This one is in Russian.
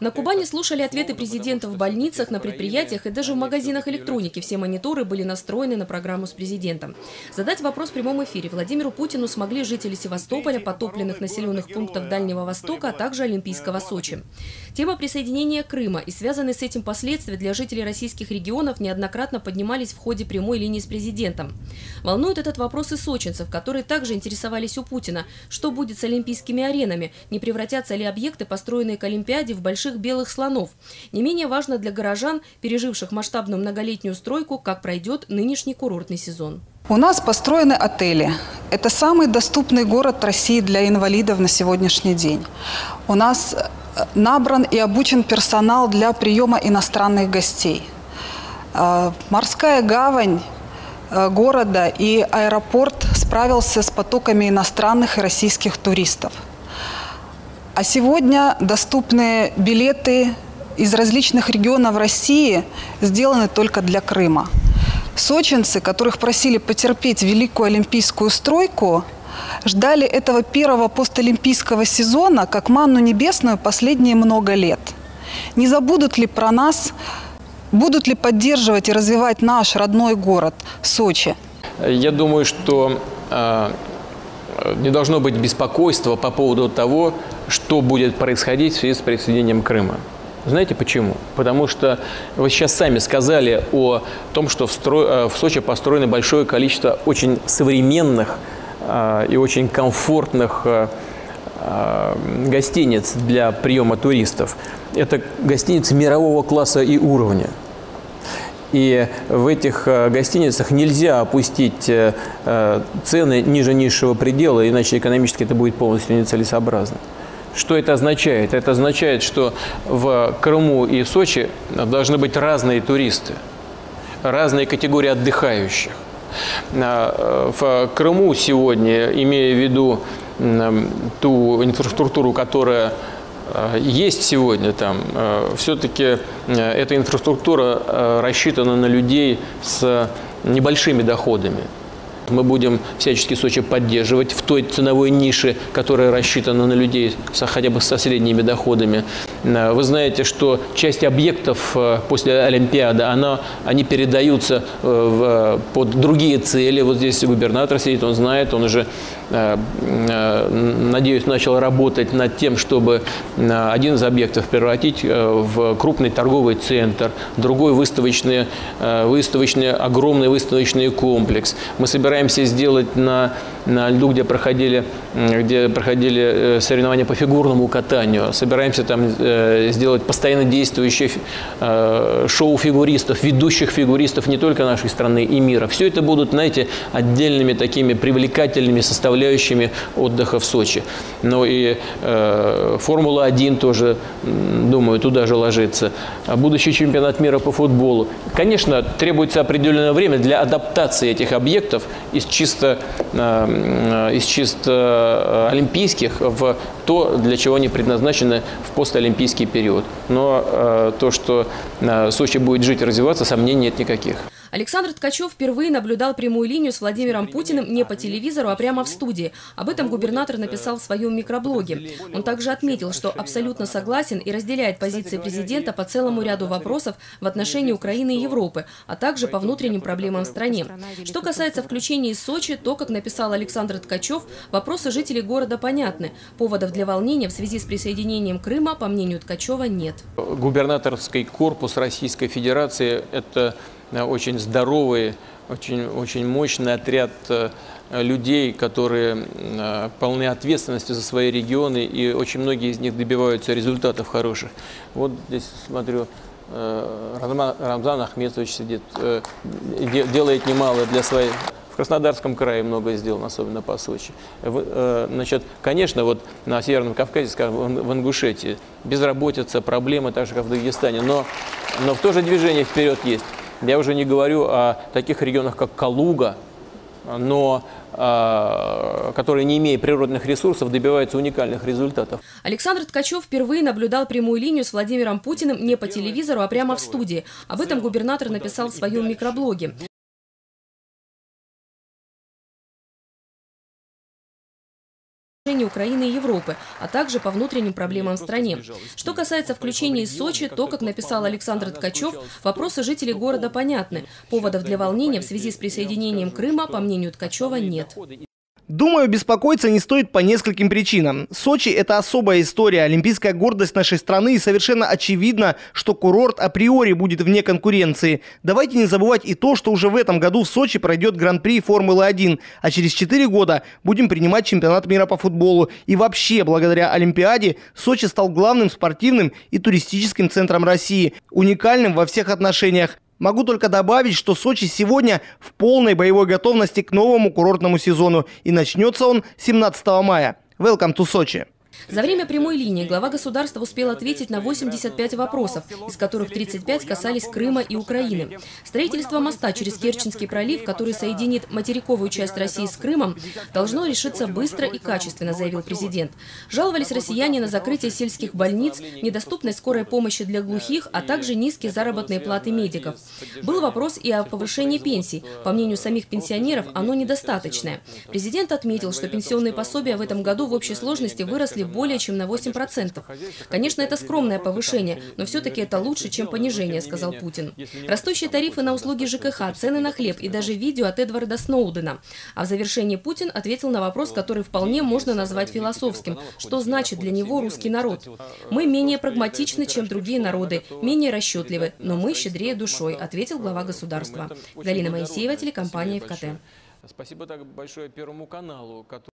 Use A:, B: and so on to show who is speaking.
A: На Кубани слушали ответы президента в больницах, на предприятиях и даже в магазинах электроники. Все мониторы были настроены на программу с президентом. Задать вопрос в прямом эфире Владимиру Путину смогли жители Севастополя, потопленных населенных пунктов Дальнего Востока, а также Олимпийского Сочи. Тема присоединения Крыма и связанные с этим последствия для жителей российских регионов неоднократно поднимались в ходе прямой линии с президентом. Волнует этот вопрос и сочинцев, которые также интересовались у Путина. Что будет с олимпийскими аренами? Не превратятся ли объекты, построенные к Олимпиаде, Олимпиаде в больших белых слонов. Не менее важно для горожан, переживших масштабную многолетнюю стройку, как пройдет нынешний курортный сезон.
B: У нас построены отели. Это самый доступный город России для инвалидов на сегодняшний день. У нас э, набран и обучен персонал для приема иностранных гостей. Э, морская гавань э, города и аэропорт справился с потоками иностранных и российских туристов. А сегодня доступные билеты из различных регионов России сделаны только для Крыма. Сочинцы, которых просили потерпеть великую олимпийскую стройку, ждали этого первого постолимпийского сезона как манну небесную последние много лет. Не забудут ли про нас, будут ли поддерживать и развивать наш родной город Сочи?
C: Я думаю, что э, не должно быть беспокойства по поводу того, что будет происходить в связи с присоединением Крыма. Знаете почему? Потому что вы сейчас сами сказали о том, что в, строй, э, в Сочи построено большое количество очень современных э, и очень комфортных э, э, гостиниц для приема туристов. Это гостиницы мирового класса и уровня. И в этих э, гостиницах нельзя опустить цены ниже низшего предела, иначе экономически это будет полностью нецелесообразно. Что это означает? Это означает, что в Крыму и Сочи должны быть разные туристы, разные категории отдыхающих. В Крыму сегодня, имея в виду ту инфраструктуру, которая Э, есть сегодня там, э, все-таки э, эта инфраструктура рассчитана на людей с небольшими доходами. Мы будем всячески Сочи поддерживать в той ценовой нише, которая рассчитана на людей со, хотя бы со средними доходами. Вы знаете, что часть объектов после Олимпиады, она, они передаются в, под другие цели. Вот здесь губернатор сидит, он знает, он уже Э, э, надеюсь, начал работать над тем, чтобы э, один из объектов превратить в крупный торговый центр, другой выставочный, выставочный огромный выставочный комплекс. Мы собираемся сделать на, на льду, где проходили, где проходили соревнования по фигурному катанию, собираемся там сделать постоянно действующее шоу фигуристов, ведущих фигуристов не только нашей страны и мира. Все это будут, знаете, отдельными такими привлекательными составляющими отдыха в Сочи. Ну и э, Формула-1 тоже, думаю, туда же ложится. А будущий чемпионат мира по футболу. Конечно, требуется определенное время для адаптации этих объектов из чисто, э, из чисто э, олимпийских в то, для чего они предназначены в постолимпийский период. Но э, то, что э, Сочи будет жить и развиваться, сомнений нет никаких.
A: Александр Ткачев впервые наблюдал прямую линию с Владимиром Путиным не по телевизору, а прямо в студии. Об этом губернатор написал в своем микроблоге. Он также отметил, что абсолютно согласен и разделяет позиции президента по целому ряду вопросов в отношении Украины и Европы, а также по внутренним проблемам в стране. Что касается включения из Сочи, то, как написал Александр Ткачев, вопросы жителей города понятны. Поводов для волнения в связи с присоединением Крыма, по мнению Ткачева, нет.
C: Губернаторский корпус Российской Федерации – это Э, очень здоровый, очень, очень мощный отряд э, людей, которые э, полны ответственности за свои регионы, и очень многие из них добиваются результатов хороших. Вот здесь смотрю, Рамзан Ахметович сидит, делает немало для своих в Краснодарском крае много сделано, особенно по Сочи. Значит, конечно, вот на Северном Кавказе, скажем, в Ингушетии, безработица, проблемы, так же, как в Дагестане, но, но в то же движение вперед есть. Я уже не говорю о таких регионах, как Калуга, но а, которые, не имея природных ресурсов, добиваются уникальных результатов.
A: Александр Ткачев впервые наблюдал прямую линию с Владимиром Путиным не по телевизору, а прямо в студии. Об этом губернатор написал в своем микроблоге. Положение Украины и Европы, а также по внутренним проблемам в стране. Что касается включения из Сочи, то, как написал Александр Ткачев, вопросы жителей города понятны. Поводов для волнения в связи с присоединением Крыма, по мнению Ткачева, нет.
D: Думаю, беспокоиться не стоит по нескольким причинам. Сочи – это особая история, олимпийская гордость нашей страны, и совершенно очевидно, что курорт априори будет вне конкуренции. Давайте не забывать и то, что уже в этом году в Сочи пройдет Гран-при Формулы-1, а через 4 года будем принимать чемпионат мира по футболу. И вообще, благодаря Олимпиаде, Сочи стал главным спортивным и туристическим центром России, уникальным во всех отношениях. Могу только добавить, что Сочи сегодня в полной боевой готовности к новому курортному сезону и начнется он 17 мая. Welcome to Сочи!
A: За время прямой линии глава государства успел ответить на 85 вопросов, из которых 35 касались Крыма и Украины. Строительство моста через Керченский пролив, который соединит материковую часть России с Крымом, должно решиться быстро и качественно, заявил президент. Жаловались россияне на закрытие сельских больниц, недоступность скорой помощи для глухих, а также низкие заработные платы медиков. Был вопрос и о повышении пенсий. По мнению самих пенсионеров, оно недостаточное. Президент отметил, что пенсионные пособия в этом году в общей сложности выросли более чем на 8%. Конечно, это скромное повышение, но все-таки это лучше, чем понижение, сказал Путин. Растущие тарифы на услуги ЖКХ, цены на хлеб и даже видео от Эдварда Сноудена. А в завершении Путин ответил на вопрос, который вполне можно назвать философским. Что значит для него русский народ? Мы менее прагматичны, чем другие народы, менее расчетливы, но мы щедрее душой, ответил глава государства. Галина Моисеева, телекомпания ФКТ.
C: Спасибо так большое Первому каналу, который